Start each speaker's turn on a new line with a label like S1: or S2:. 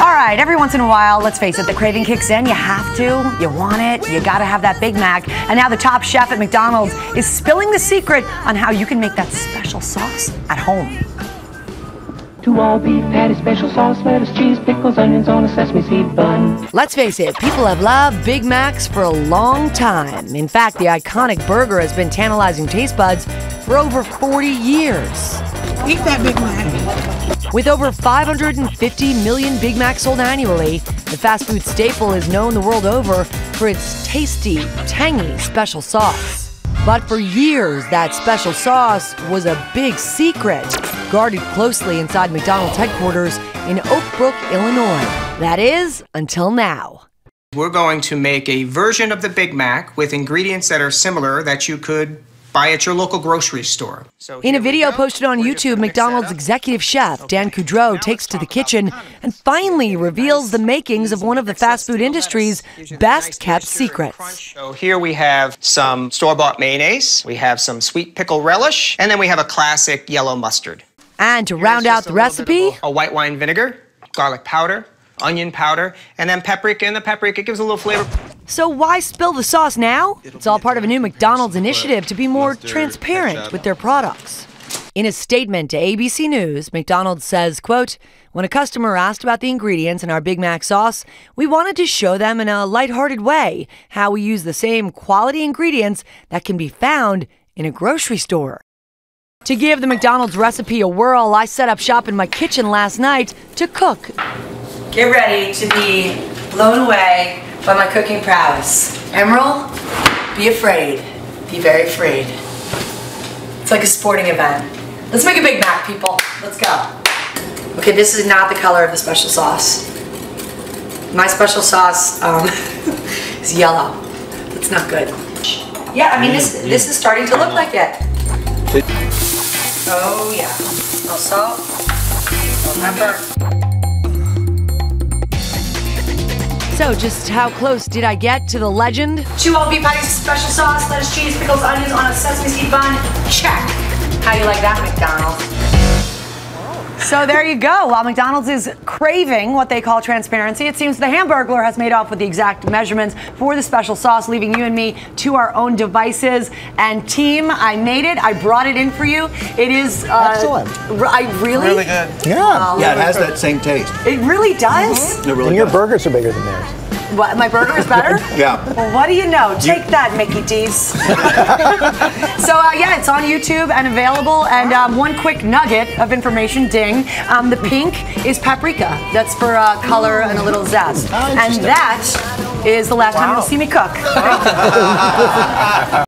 S1: All right, every once in a while, let's face it, the craving kicks in. You have to, you want it, you gotta have that Big Mac. And now the top chef at McDonald's is spilling the secret on how you can make that special sauce at home.
S2: Two all beef patty, special sauce, lettuce, cheese, pickles, onions on a sesame seed bun.
S1: Let's face it, people have loved Big Macs for a long time. In fact, the iconic burger has been tantalizing taste buds for over 40 years.
S3: Eat that Big Mac.
S1: With over 550 million Big Macs sold annually, the fast food staple is known the world over for its tasty, tangy special sauce. But for years, that special sauce was a big secret, guarded closely inside McDonald's headquarters in Oak Brook, Illinois. That is, until now.
S4: We're going to make a version of the Big Mac with ingredients that are similar that you could buy at your local grocery store. So
S1: In a video posted on
S4: We're
S1: YouTube,
S4: gonna mix that
S1: McDonald's executive chef Dan Coudreaut takes to the kitchen and finally reveals the makings of one of the fast food industry's best kept secrets.
S4: So here we have some store-bought mayonnaise, we have some sweet pickle relish, and then we have a classic yellow mustard.
S1: And to
S4: Here's
S1: round out the
S4: a little bit of
S1: recipe,
S4: A, a white wine vinegar, garlic powder, onion powder, and then paprika. And the paprika it gives a little flavor.
S1: so why spill the sauce now? It's all part of a new McDonald's initiative to be more transparent with their products. In a statement to ABC News, McDonald's says, quote, when a customer asked about the ingredients in our Big Mac sauce, we wanted to show them in a lighthearted way how we use the same quality ingredients that can be found in a grocery store. To give the McDonald's recipe a whirl, I set up shop in my kitchen last night to cook. Get ready to be blown away by my cooking prowess. Emeril, be afraid. Be very afraid. It's like a sporting event. Let's make a Big Mac, people. Let's go. Okay, this is not the color of the special sauce. My special sauce um, is yellow. It's not good. Yeah, I mean, this, this is starting to look like it. Oh, yeah. No salt, no pepper. So, just how close did I get to the legend? Two all beef patties, special sauce, lettuce, cheese, pickles, onions on a sesame seed bun. Check. How you like that, McDonald's? So there you go. While McDonald's is craving what they call transparency, it seems the Hamburglar has made off with the exact measurements for the special sauce, leaving you and me to our own devices. And team, I made it. I brought it in for you. It is uh,
S5: Excellent.
S1: I really,
S6: Really good.
S5: Yeah.
S6: Yeah, it has that same taste.
S1: It really does.
S6: It really
S5: And your
S6: does.
S5: burgers are bigger than theirs.
S1: What, my burger is better?
S6: Yeah.
S1: Well, what do you know? Take that, Mickey D's. so uh, yeah, it's on YouTube and available. And um, one quick nugget of information, ding. Um, the pink is paprika. That's for uh, color and a little zest. and that is the last time you'll see me cook.